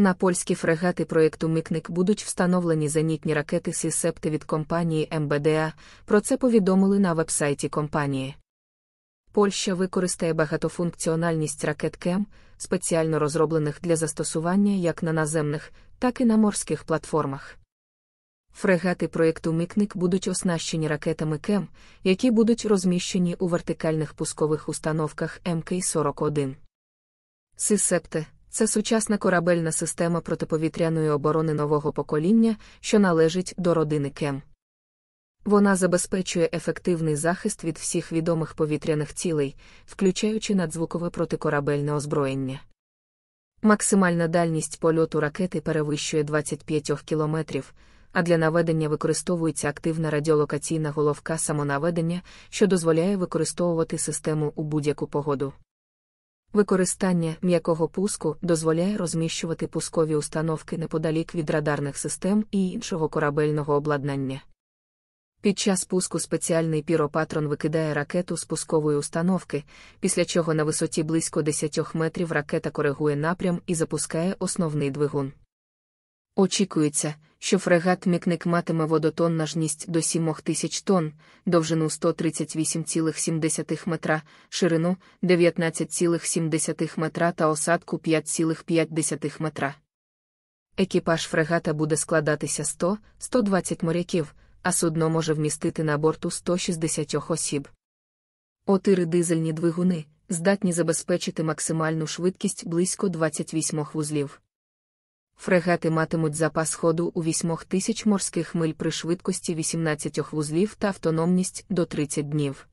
На польські фрегати проєкту Микник будуть встановлені зенітні ракети Сісепти від компанії МБДА. Про це повідомили на вебсайті компанії. Польща використає багатофункціональність ракет КЕМ, спеціально розроблених для застосування як на наземних, так і на морських платформах. Фрегати проєкту Мікник будуть оснащені ракетами КЕМ, які будуть розміщені у вертикальних пускових установках МК-41. Сисепте це сучасна корабельна система протиповітряної оборони нового покоління, що належить до родини КЕМ. Вона забезпечує ефективний захист від всіх відомих повітряних цілей, включаючи надзвукове протикорабельне озброєння. Максимальна дальність польоту ракети перевищує 25 кілометрів, а для наведення використовується активна радіолокаційна головка самонаведення, що дозволяє використовувати систему у будь-яку погоду. Використання м'якого пуску дозволяє розміщувати пускові установки неподалік від радарних систем і іншого корабельного обладнання. Під час пуску спеціальний піропатрон викидає ракету з пускової установки, після чого на висоті близько 10 метрів ракета коригує напрям і запускає основний двигун. Очікується, що фрегат Мікник матиме водотоннажність до 7 тисяч тонн, довжину 138,7 метра, ширину 19,7 метра та осадку 5,5 метра. Екіпаж фрегата буде складатися 100-120 моряків, а судно може вмістити на борту 160 осіб. Отири дизельні двигуни здатні забезпечити максимальну швидкість близько 28 вузлів. Фрегати матимуть запас ходу у 8 тисяч морських миль при швидкості 18 вузлів та автономність до 30 днів.